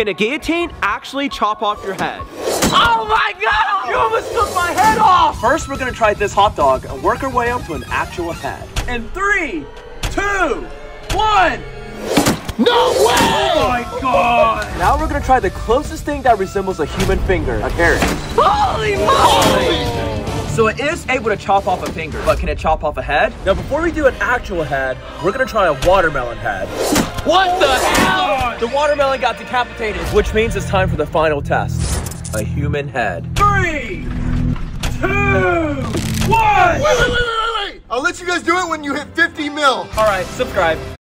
Can a guillotine actually chop off your head? Oh my god! You almost took my head off! First, we're gonna try this hot dog and work our way up to an actual head. In three, two, one! No way! Oh my god! Now we're gonna try the closest thing that resembles a human finger, a carrot. Holy moly! So it is able to chop off a finger, but can it chop off a head? Now before we do an actual head, we're gonna try a watermelon head. What the hell? The watermelon got decapitated, which means it's time for the final test. A human head. Three, two, one! Wait, wait, wait, wait, wait! I'll let you guys do it when you hit 50 mil. All right, subscribe.